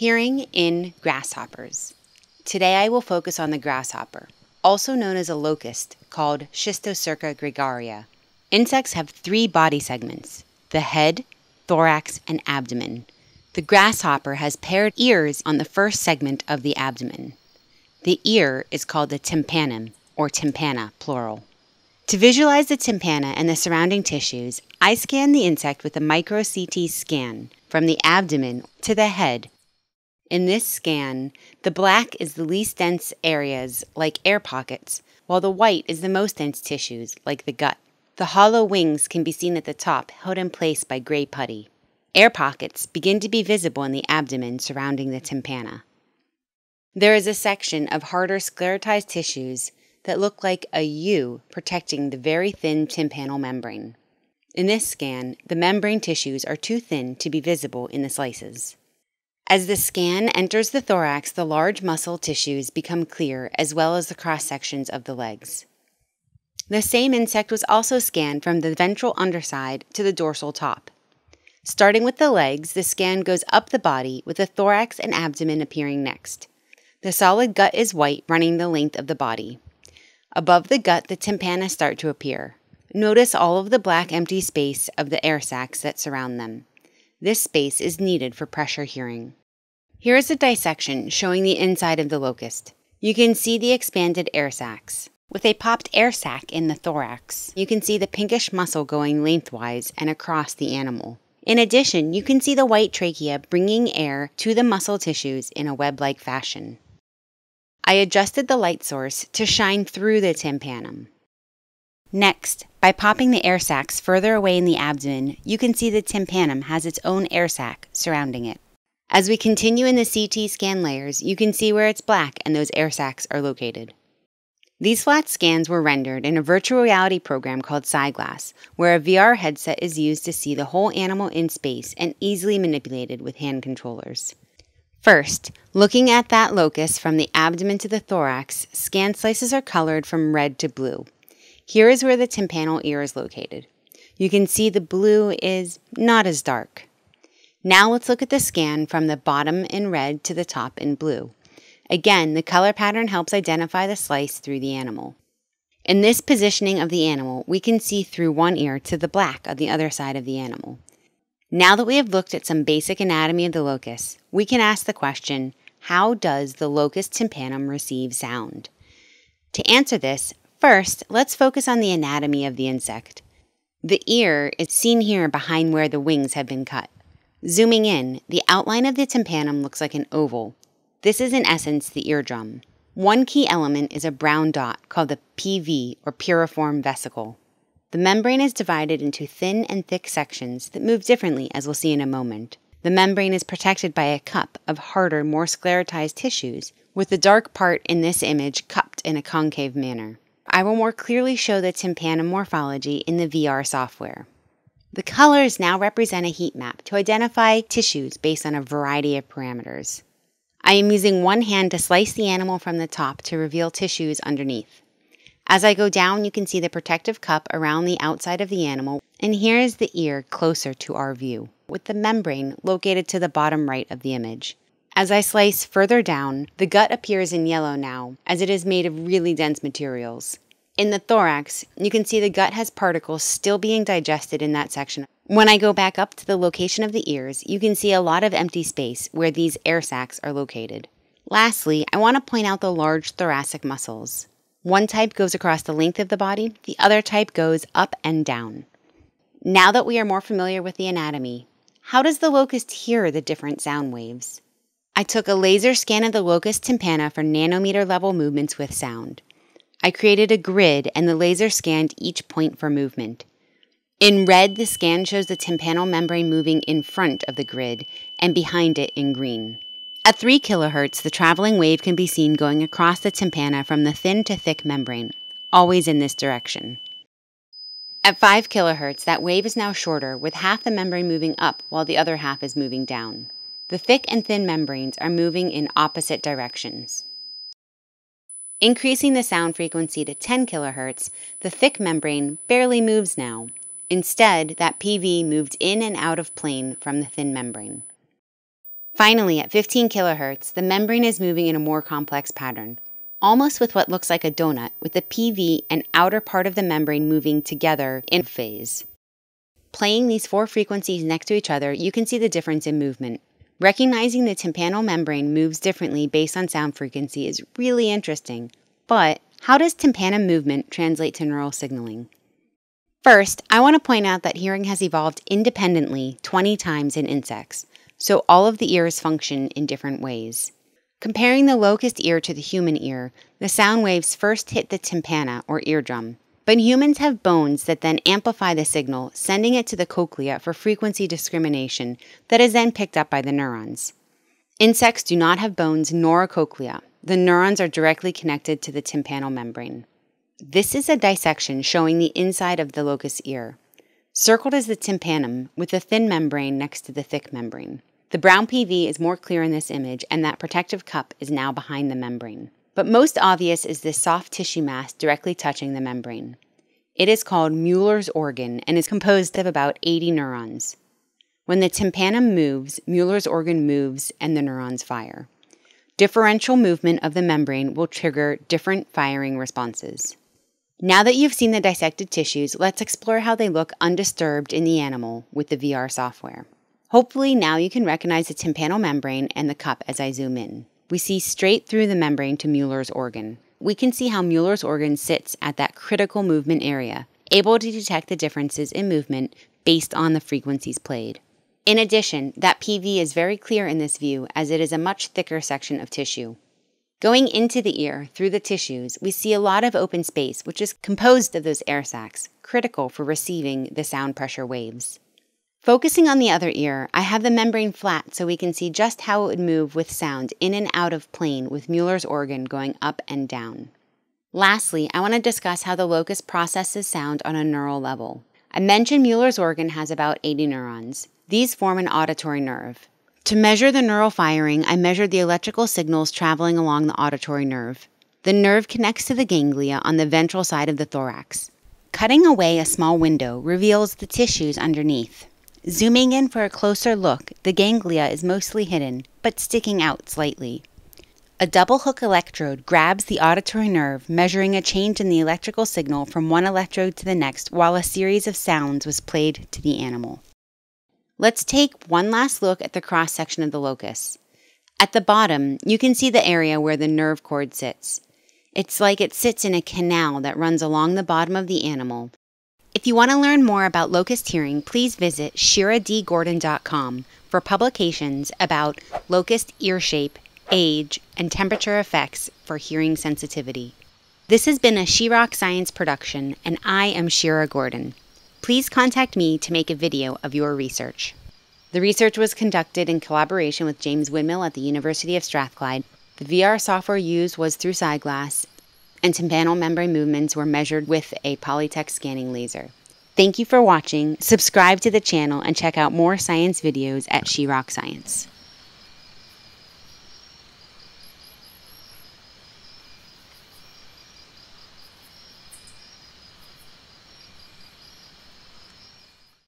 Hearing in grasshoppers. Today I will focus on the grasshopper, also known as a locust, called Schistocerca gregaria. Insects have three body segments the head, thorax, and abdomen. The grasshopper has paired ears on the first segment of the abdomen. The ear is called the tympanum, or tympana, plural. To visualize the tympana and the surrounding tissues, I scan the insect with a micro CT scan from the abdomen to the head in this scan, the black is the least dense areas, like air pockets, while the white is the most dense tissues, like the gut. The hollow wings can be seen at the top, held in place by gray putty. Air pockets begin to be visible in the abdomen surrounding the tympana. There is a section of harder sclerotized tissues that look like a U protecting the very thin tympanal membrane. In this scan, the membrane tissues are too thin to be visible in the slices. As the scan enters the thorax, the large muscle tissues become clear as well as the cross sections of the legs. The same insect was also scanned from the ventral underside to the dorsal top. Starting with the legs, the scan goes up the body with the thorax and abdomen appearing next. The solid gut is white, running the length of the body. Above the gut, the tympana start to appear. Notice all of the black empty space of the air sacs that surround them. This space is needed for pressure hearing. Here is a dissection showing the inside of the locust. You can see the expanded air sacs. With a popped air sac in the thorax, you can see the pinkish muscle going lengthwise and across the animal. In addition, you can see the white trachea bringing air to the muscle tissues in a web like fashion. I adjusted the light source to shine through the tympanum. Next, by popping the air sacs further away in the abdomen, you can see the tympanum has its own air sac surrounding it. As we continue in the CT scan layers, you can see where it's black and those air sacs are located. These flat scans were rendered in a virtual reality program called syGlass, where a VR headset is used to see the whole animal in space and easily manipulated with hand controllers. First, looking at that locust from the abdomen to the thorax, scan slices are colored from red to blue. Here is where the tympanal ear is located. You can see the blue is not as dark. Now let's look at the scan from the bottom in red to the top in blue. Again, the color pattern helps identify the slice through the animal. In this positioning of the animal, we can see through one ear to the black on the other side of the animal. Now that we have looked at some basic anatomy of the locust, we can ask the question, how does the locust tympanum receive sound? To answer this, first, let's focus on the anatomy of the insect. The ear is seen here behind where the wings have been cut. Zooming in, the outline of the tympanum looks like an oval. This is in essence the eardrum. One key element is a brown dot called the PV or piriform vesicle. The membrane is divided into thin and thick sections that move differently as we'll see in a moment. The membrane is protected by a cup of harder, more sclerotized tissues, with the dark part in this image cupped in a concave manner. I will more clearly show the tympanum morphology in the VR software. The colors now represent a heat map to identify tissues based on a variety of parameters. I am using one hand to slice the animal from the top to reveal tissues underneath. As I go down, you can see the protective cup around the outside of the animal, and here is the ear closer to our view, with the membrane located to the bottom right of the image. As I slice further down, the gut appears in yellow now, as it is made of really dense materials. In the thorax, you can see the gut has particles still being digested in that section. When I go back up to the location of the ears, you can see a lot of empty space where these air sacs are located. Lastly, I want to point out the large thoracic muscles. One type goes across the length of the body, the other type goes up and down. Now that we are more familiar with the anatomy, how does the locust hear the different sound waves? I took a laser scan of the locust tympana for nanometer level movements with sound. I created a grid and the laser scanned each point for movement. In red, the scan shows the tympanal membrane moving in front of the grid and behind it in green. At 3 kHz, the traveling wave can be seen going across the tympana from the thin to thick membrane, always in this direction. At 5 kHz, that wave is now shorter, with half the membrane moving up while the other half is moving down. The thick and thin membranes are moving in opposite directions. Increasing the sound frequency to 10 kHz, the thick membrane barely moves now. Instead, that PV moved in and out of plane from the thin membrane. Finally, at 15 kHz, the membrane is moving in a more complex pattern, almost with what looks like a donut, with the PV and outer part of the membrane moving together in phase. Playing these four frequencies next to each other, you can see the difference in movement. Recognizing the tympanal membrane moves differently based on sound frequency is really interesting, but how does tympanum movement translate to neural signaling? First, I want to point out that hearing has evolved independently 20 times in insects, so all of the ears function in different ways. Comparing the locust ear to the human ear, the sound waves first hit the tympana or eardrum. But humans have bones that then amplify the signal, sending it to the cochlea for frequency discrimination that is then picked up by the neurons. Insects do not have bones nor a cochlea. The neurons are directly connected to the tympanal membrane. This is a dissection showing the inside of the locust ear. Circled is the tympanum, with the thin membrane next to the thick membrane. The brown PV is more clear in this image, and that protective cup is now behind the membrane. But most obvious is this soft tissue mass directly touching the membrane. It is called Mueller's organ and is composed of about 80 neurons. When the tympanum moves, Mueller's organ moves and the neurons fire. Differential movement of the membrane will trigger different firing responses. Now that you've seen the dissected tissues, let's explore how they look undisturbed in the animal with the VR software. Hopefully, now you can recognize the tympanal membrane and the cup as I zoom in. We see straight through the membrane to Mueller's organ. We can see how Mueller's organ sits at that critical movement area, able to detect the differences in movement based on the frequencies played. In addition, that PV is very clear in this view as it is a much thicker section of tissue. Going into the ear through the tissues, we see a lot of open space, which is composed of those air sacs, critical for receiving the sound pressure waves. Focusing on the other ear, I have the membrane flat so we can see just how it would move with sound in and out of plane with Mueller's organ going up and down. Lastly, I want to discuss how the locust processes sound on a neural level. I mentioned Mueller's organ has about 80 neurons. These form an auditory nerve. To measure the neural firing, I measured the electrical signals traveling along the auditory nerve. The nerve connects to the ganglia on the ventral side of the thorax. Cutting away a small window reveals the tissues underneath. Zooming in for a closer look, the ganglia is mostly hidden, but sticking out slightly. A double hook electrode grabs the auditory nerve, measuring a change in the electrical signal from one electrode to the next while a series of sounds was played to the animal. Let's take one last look at the cross section of the locust. At the bottom, you can see the area where the nerve cord sits. It's like it sits in a canal that runs along the bottom of the animal. If you want to learn more about locust hearing, please visit shiradgordon.com for publications about locust ear shape, age, and temperature effects for hearing sensitivity. This has been a She-Rock Science production, and I am Shira Gordon please contact me to make a video of your research. The research was conducted in collaboration with James Windmill at the University of Strathclyde. The VR software used was through syGlass, and tympanal membrane movements were measured with a Polytec scanning laser. Thank you for watching, subscribe to the channel, and check out more science videos at She-Rock Science.